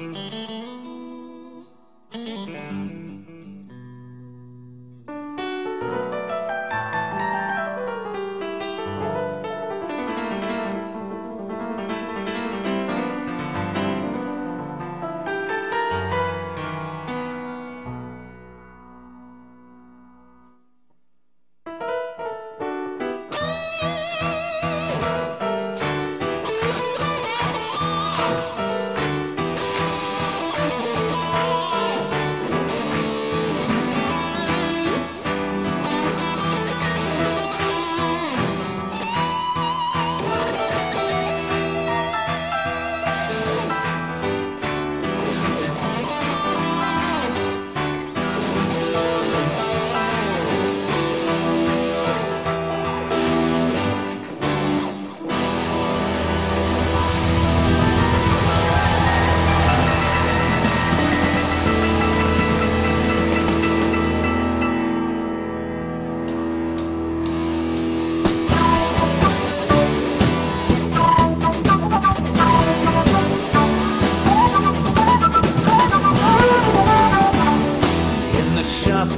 Mm-hmm.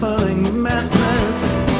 traveling madness.